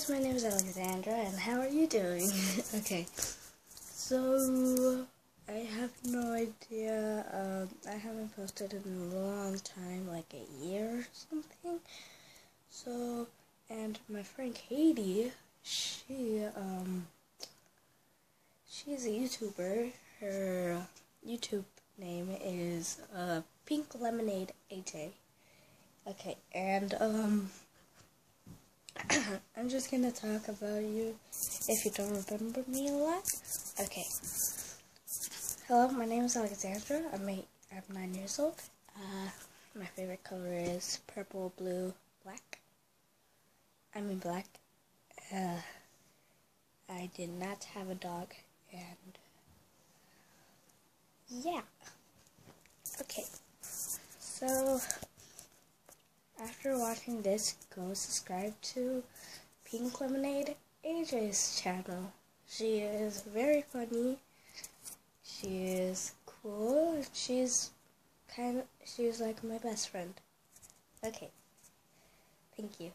guys, my name is Alexandra, and how are you doing? okay, so I have no idea. Um, I haven't posted in a long time, like a year or something. So, and my friend Katie, she um, she's a YouTuber. Her YouTube name is uh, Pink Lemonade AJ. Okay, and um. I'm just gonna talk about you if you don't remember me a lot. Okay. Hello, my name is Alexandra. I'm eight, I'm nine years old. Uh, my favorite color is purple, blue, black. I mean black. Uh, I did not have a dog, and yeah. Okay. So after watching this, go subscribe to Pink Lemonade AJ's channel. She is very funny. She is cool. She's kind of, she's like my best friend. Okay. Thank you.